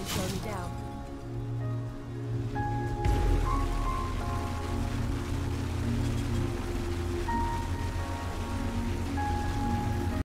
is me down.